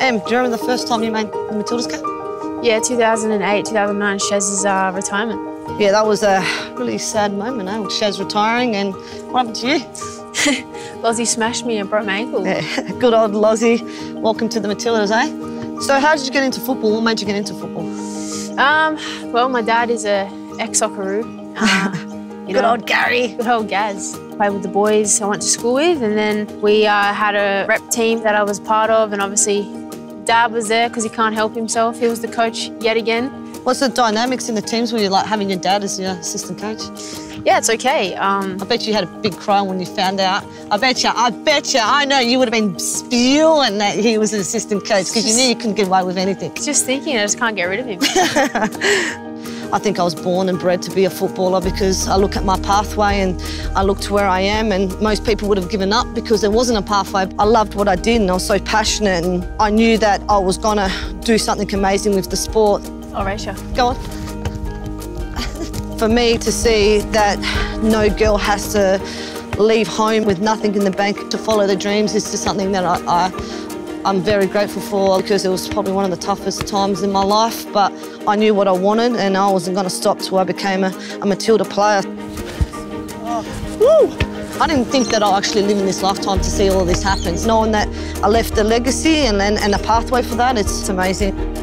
Em, do you remember the first time you made the Matildas cap? Yeah, 2008, 2009, Shaz's uh, retirement. Yeah, that was a really sad moment, eh? With Shaz retiring, and what happened to you? Lozzie smashed me and broke my ankle. Yeah, good old Lozzie. Welcome to the Matildas, eh? So, how did you get into football? What made you get into football? Um, well, my dad is a ex-Socceroo. Uh, you Good know, old Gary. Good old Gaz. Played with the boys I went to school with, and then we uh, had a rep team that I was part of, and obviously Dad was there because he can't help himself. He was the coach yet again. What's the dynamics in the teams where you're like having your dad as your assistant coach? Yeah, it's okay. Um, I bet you had a big cry when you found out. I bet you, I bet you, I know you would have been spewing that he was an assistant coach because you knew you couldn't get away with anything. just thinking, I just can't get rid of him. I think I was born and bred to be a footballer because I look at my pathway and I look to where I am and most people would have given up because there wasn't a pathway. I loved what I did and I was so passionate and I knew that I was going to do something amazing with the sport. oh, Rachel. Go on. For me to see that no girl has to leave home with nothing in the bank to follow their dreams is just something that I, I, I'm very grateful for because it was probably one of the toughest times in my life, but I knew what I wanted and I wasn't going to stop till I became a, a Matilda player. Woo! I didn't think that I'll actually live in this lifetime to see all this happen. Knowing that I left a legacy and, and, and a pathway for that, it's amazing.